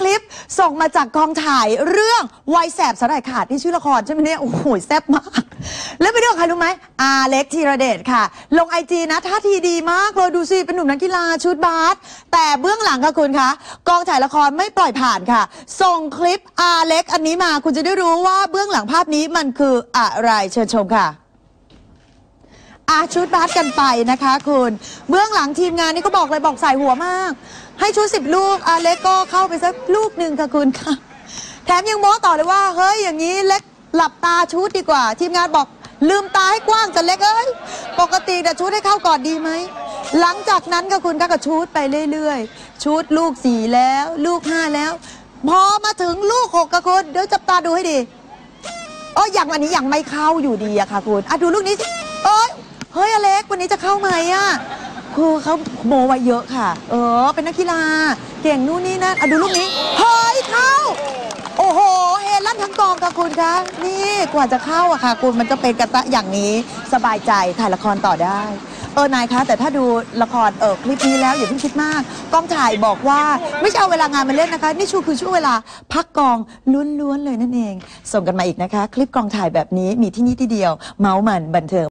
คลิปส่งมาจากกองถ่ายเรื่องวัยแสบสลายขาดที่ชื่อละครใช่ไหมเนี่ยโอ้โหแซ่บมาก แล้วไปเรื่องใครรู้ไหมอาเล็กธีรเดชค่ะ ลงไอจีนะท่าทีดีมากเลยดูสิเป็นหนุ่มนักกีฬาชุดบาสแต่เบื้องหลังค่ะคุณคะกองถ่ายละครไม่ปล่อยผ่านค่ะ ส่งคลิปอาเล็กอันนี้มาคุณจะได้รู้ว่าเบื้องหลังภาพนี้มันคืออะไรเชิญชมค่ะอาชุดบาสกันไปนะคะคุณ เบื้องหลังทีมงานนี่ก็บอกเลยบอกใส่หัวมาก ให้ชุดสิบลูกอาเล็กก็เข้าไปสักลูกหนึ่งค่ะคุณค่ะ แถมยังโม้ต่อเลยว่า เฮ้ยอย่างนี้เล็กหลับตาชุดดีกว่า ทีมงานบอกลืมตาให้กว้างจะเล็กเอ้ยปกติแต่ชุดให้เข้าก่อนดีไหมหลังจากนั้นก็คุณก็กระชุดไปเรื่อยๆ ชุดลูกสี่แล้ว ลูกห้าแล้ว พอมาถึงลูกหกกับคุณเดี๋ยวจับตาดูให้ดีเอออย่างวันนี้อยังไม่เข้าอยู่ดีอะค่ะคุณอะดูลูกนี้สิเอ้ยเฮ้ยอเล็กวันนี้จะเข้าไหมอะ คือเขาโมไว้เยอะค่ะ เออ เป็นนักกีฬา เก่งนู่นนี่นั่นอะดูลูกนี้ เฮ้ยเข้า โอ้โห เฮลั่นทั้งกองค่ะคุณคะ นี่กว่าจะเข้าอะค่ะ คุณมันก็เป็นกระตะอย่างนี้ สบายใจถ่ายละครต่อได้ เออนายคะ แต่ถ้าดูละครเออคลิปนี้แล้วอย่าเพิ่งคิดมากกองถ่ายบอกว่าไม่ใช่เอาเวลางานมาเล่นนะคะ นี่ชูคือช่วงเวลาพักกองล้วนๆเลยนั่นเอง ส่งกันมาอีกนะคะ คลิปกองถ่ายแบบนี้มีที่นี่ที่เดียว เมาส์มันบันเทิง